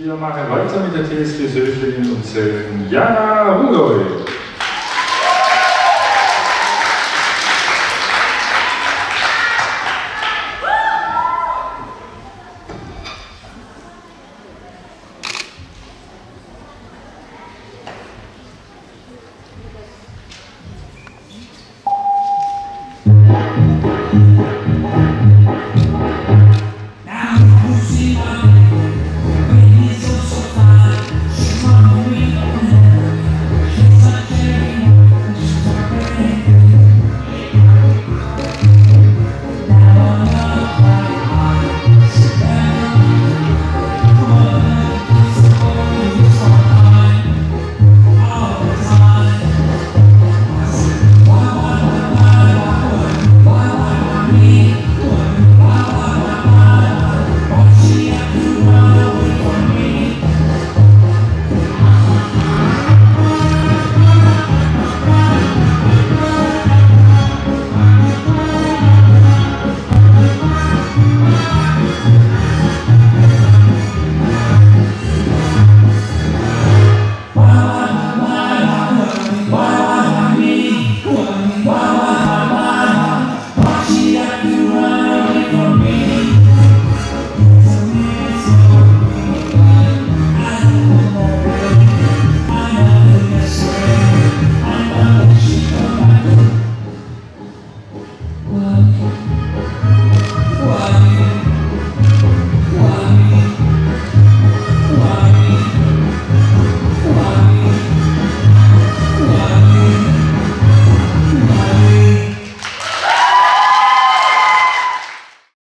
Wir machen weiter mit der TSG Söflingen und Selfen. Jana Rudolf!